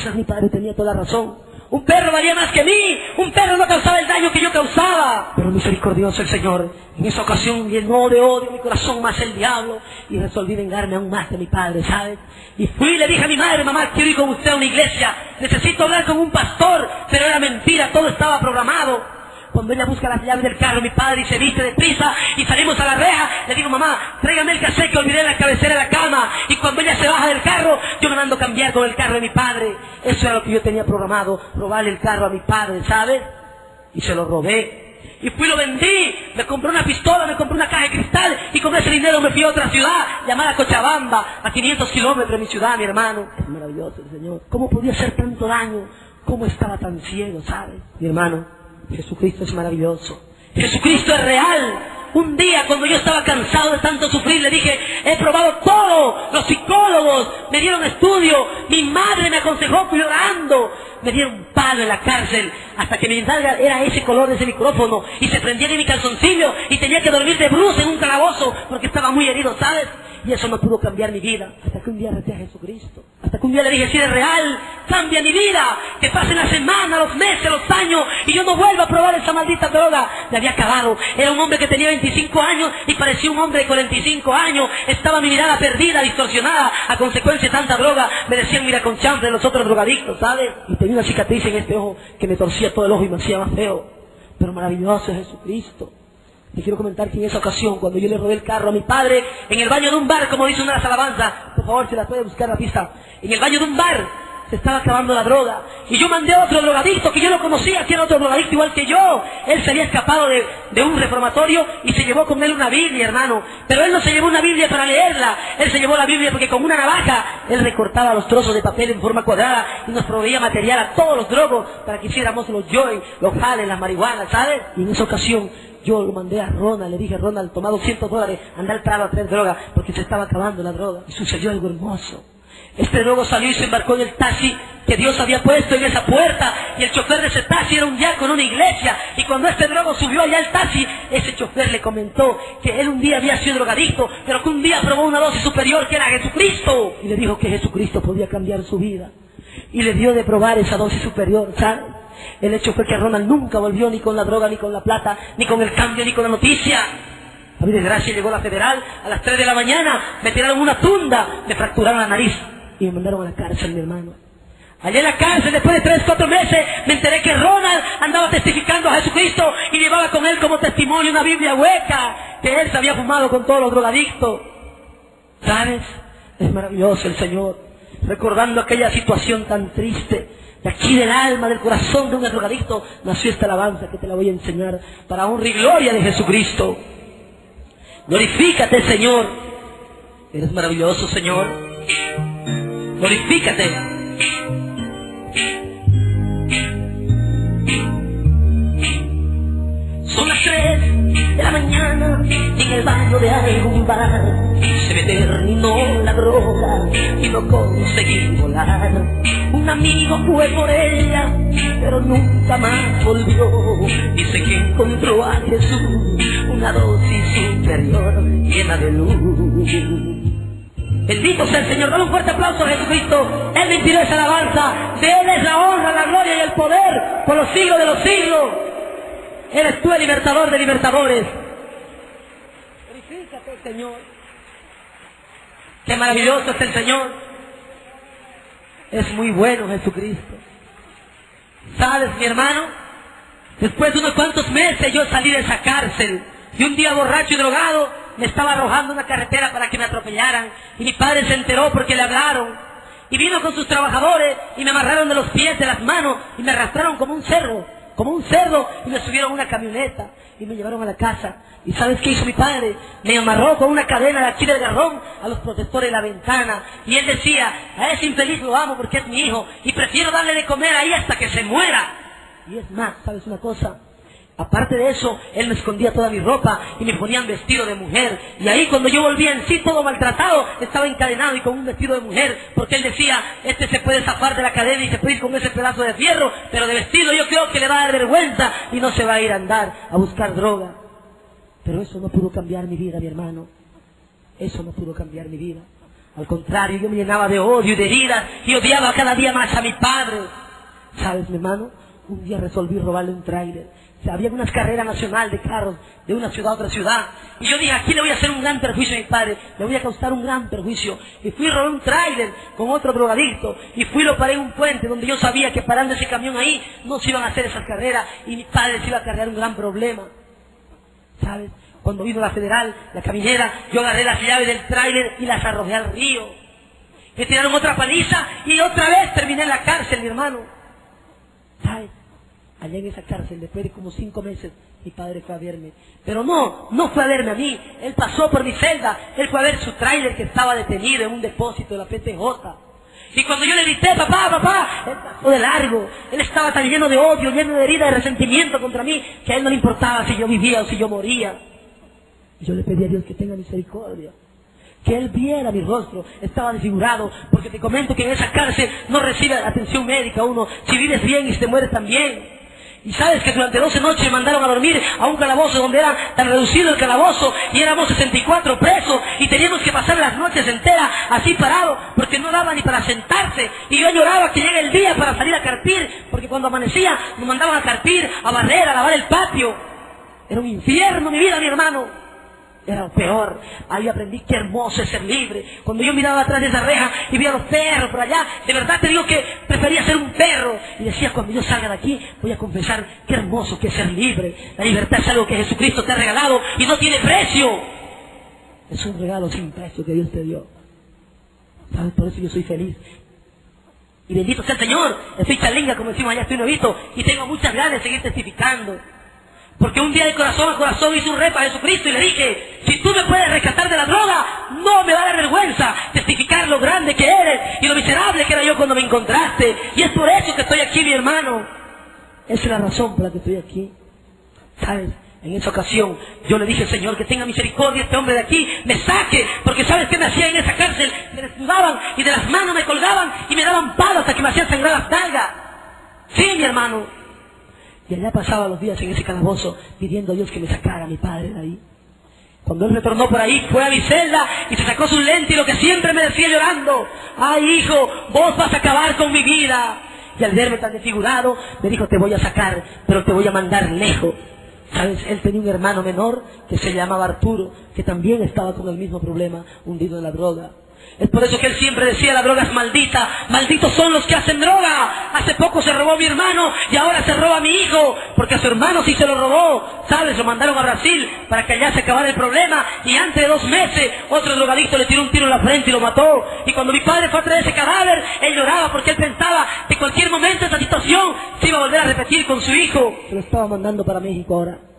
Quizás mi padre tenía toda razón. Un perro valía más que mí. Un perro no causaba el daño que yo causaba. Pero misericordioso el Señor. En esa ocasión llenó de odio mi corazón más el diablo. Y resolví vengarme aún más de mi padre, ¿sabes? Y fui y le dije a mi madre, mamá, quiero ir con usted a una iglesia. Necesito hablar con un pastor. Pero era mentira, todo estaba programado. Cuando ella busca las llaves del carro, mi padre y se viste de prisa y salimos a la reja, le digo, mamá, tráigame el cassette que olvidé en la cabecera de la cama. Y cuando ella se baja del carro, yo me mando a cambiar con el carro de mi padre. Eso era lo que yo tenía programado, robarle el carro a mi padre, ¿sabes? Y se lo robé. Y fui y lo vendí, me compré una pistola, me compré una caja de cristal y con ese dinero me fui a otra ciudad llamada Cochabamba, a 500 kilómetros de mi ciudad, mi hermano. Es maravilloso el Señor. ¿Cómo podía hacer tanto daño? ¿Cómo estaba tan ciego, sabes? Mi hermano, Jesucristo es maravilloso. Jesucristo es real. Un día cuando yo estaba cansado de tanto sufrir, le dije, he probado todo. Los psicólogos me dieron estudio. Mi madre me aconsejó llorando. Me dieron un palo en la cárcel hasta que mi nalga era ese color de ese micrófono y se prendía en mi calzoncillo y tenía que dormir de bruce en un calabozo porque estaba muy herido, ¿sabes? Y eso no pudo cambiar mi vida. Hasta que un día reté a Jesucristo. Hasta que un día le dije, si eres real, cambia mi vida. Que pasen las semanas, los meses, los años y yo no vuelvo a probar esa maldita droga. Me había acabado. Era un hombre que tenía 25 años y parecía un hombre de 45 años. Estaba mi mirada perdida, distorsionada. A consecuencia de tanta droga, me decían mira con chance de los otros drogadictos, ¿sabes? Y tenía una cicatriz en este ojo que me torcía todo el ojo y me hacía más feo. Pero maravilloso es Jesucristo. Te quiero comentar que en esa ocasión, cuando yo le robé el carro a mi padre, en el baño de un bar, como dice una de las alabanzas, por favor, se la puede buscar la pista, en el baño de un bar, se estaba acabando la droga. Y yo mandé a otro drogadicto que yo no conocía, que era otro drogadicto igual que yo. Él se había escapado de, un reformatorio y se llevó con él una Biblia, hermano. Pero él no se llevó una Biblia para leerla. Él se llevó la Biblia porque con una navaja él recortaba los trozos de papel en forma cuadrada y nos proveía material a todos los drogos para que hiciéramos los joy, los jales, las marihuanas, ¿sabes? Y en esa ocasión yo lo mandé a Ronald, le dije, Ronald, toma 200 dólares, anda al traba a traer droga, porque se estaba acabando la droga. Y sucedió algo hermoso. Este drogo salió y se embarcó en el taxi que Dios había puesto en esa puerta. Y el chofer de ese taxi era un diácono una iglesia. Y cuando este drogo subió allá al taxi, ese chofer le comentó que él un día había sido drogadicto, pero que un día probó una dosis superior que era Jesucristo. Y le dijo que Jesucristo podía cambiar su vida. Y le dio de probar esa dosis superior, ¿sabes? El hecho fue que Ronald nunca volvió ni con la droga, ni con la plata, ni con el cambio, ni con la noticia. A mi desgracia llegó la federal a las 3 de la mañana, me tiraron una tunda, me fracturaron la nariz y me mandaron a la cárcel, mi hermano. Allá en la cárcel, después de tres, cuatro meses, me enteré que Ronald andaba testificando a Jesucristo y llevaba con él como testimonio una Biblia hueca, que él se había fumado con todos los drogadictos. ¿Sabes? Es maravilloso el Señor, recordando aquella situación tan triste. De aquí del alma, del corazón de un drogadicto, nació esta alabanza que te la voy a enseñar para honra y gloria de Jesucristo. Glorifícate, Señor. Eres maravilloso, Señor. Glorifícate. Son las tres de la mañana y en el baño de algún bar se me terminó la droga y no conseguí volar. Un amigo fue por ella, pero nunca más volvió. Dice que encontró a Jesús una dosis superior llena de luz. Bendito sea el Señor. Dale un fuerte aplauso a Jesucristo. Él me esa alabanza. De Él es la honra, la gloria y el poder por los siglos de los siglos. Eres tú el libertador de libertadores. Glorifícate, Señor. Qué maravilloso es el Señor. Es muy bueno Jesucristo. ¿Sabes, mi hermano? Después de unos cuantos meses yo salí de esa cárcel y un día borracho y drogado me estaba arrojando una carretera para que me atropellaran y mi padre se enteró porque le hablaron y vino con sus trabajadores y me amarraron de los pies, de las manos y me arrastraron como un cerro como un cerdo y me subieron a una camioneta y me llevaron a la casa. ¿Y sabes qué hizo mi padre? Me amarró con una cadena de aquí del garrón a los protectores de la ventana. Y él decía, a ese infeliz lo amo porque es mi hijo y prefiero darle de comer ahí hasta que se muera. Y es más, ¿sabes una cosa? Aparte de eso, él me escondía toda mi ropa y me ponían vestido de mujer. Y ahí cuando yo volvía en sí todo maltratado, estaba encadenado y con un vestido de mujer, porque él decía, este se puede zafar de la cadena y se puede ir con ese pedazo de fierro, pero de vestido yo creo que le va a dar vergüenza y no se va a ir a andar a buscar droga. Pero eso no pudo cambiar mi vida, mi hermano. Eso no pudo cambiar mi vida. Al contrario, yo me llenaba de odio y de heridas y odiaba cada día más a mi padre. ¿Sabes, mi hermano? Un día resolví robarle un tráiler. O había unas carreras nacional de carros de una ciudad a otra ciudad. Y yo dije, aquí le voy a hacer un gran perjuicio a mi padre, le voy a causar un gran perjuicio. Y fui a robar un tráiler con otro drogadicto. Y fui y lo paré en un puente donde yo sabía que parando ese camión ahí no se iban a hacer esas carreras y mi padre se iba a cargar un gran problema. ¿Sabes? Cuando vino la federal, la caminera, yo agarré las llaves del tráiler y las arrojé al río. Me tiraron otra paliza y otra vez terminé en la cárcel, mi hermano. Allá en esa cárcel, después de como cinco meses, mi padre fue a verme. Pero no, no fue a verme a mí. Él pasó por mi celda. Él fue a ver su tráiler que estaba detenido en un depósito de la PTJ. Y cuando yo le grité, papá, papá, él pasó de largo. Él estaba tan lleno de odio, lleno de herida, de resentimiento contra mí, que a él no le importaba si yo vivía o si yo moría. Yo le pedí a Dios que tenga misericordia. Que Él viera mi rostro, estaba desfigurado, porque te comento que en esa cárcel no recibe atención médica uno, si vives bien y si te mueres también. Y sabes que durante 12 noches me mandaron a dormir a un calabozo donde era tan reducido el calabozo y éramos 64 presos y teníamos que pasar las noches enteras así parados porque no daba ni para sentarse. Y yo lloraba que llegue el día para salir a carpir porque cuando amanecía nos mandaban a carpir, a barrer, a lavar el patio. Era un infierno mi vida, mi hermano. Era lo peor. Ahí aprendí qué hermoso es ser libre. Cuando yo miraba atrás de esa reja y vi a los perros por allá, de verdad te digo que prefería ser un perro. Y decía, cuando yo salga de aquí, voy a confesar qué hermoso que es ser libre. La libertad es algo que Jesucristo te ha regalado y no tiene precio. Es un regalo sin precio que Dios te dio. ¿Sabes? Por eso yo soy feliz. Y bendito sea el Señor. Estoy chalinga, como decimos allá, estoy novito. Y tengo muchas ganas de seguir testificando. Porque un día de corazón a corazón hice un rep a Jesucristo y le dije, si tú me puedes rescatar de la droga, no me va a dar vergüenza testificar lo grande que eres y lo miserable que era yo cuando me encontraste. Y es por eso que estoy aquí, mi hermano. Esa es la razón por la que estoy aquí. ¿Sabes? En esa ocasión yo le dije, Señor, que tenga misericordia este hombre de aquí, me saque, porque ¿sabes qué me hacía en esa cárcel? Me desnudaban y de las manos me colgaban y me daban palos hasta que me hacían sangrar las talgas. Sí, mi hermano. Y allá pasaba los días en ese calabozo pidiendo a Dios que me sacara a mi padre de ahí. Cuando él retornó por ahí, fue a mi celda y se sacó su lente y lo que siempre me decía llorando, ay hijo, vos vas a acabar con mi vida. Y al verme tan desfigurado, me dijo, te voy a sacar, pero te voy a mandar lejos. ¿Sabes? Él tenía un hermano menor que se llamaba Arturo, que también estaba con el mismo problema, hundido en la droga. Es por eso que él siempre decía la droga es maldita. Malditos son los que hacen droga. Hace poco se robó mi hermano y ahora se roba mi hijo. Porque a su hermano sí se lo robó. ¿Sabes? Lo mandaron a Brasil para que allá se acabara el problema. Y antes de dos meses otro drogadicto le tiró un tiro en la frente y lo mató. Y cuando mi padre fue a traer ese cadáver, él lloraba porque él pensaba que cualquier momento esa situación se iba a volver a repetir con su hijo. Se lo estaba mandando para México ahora.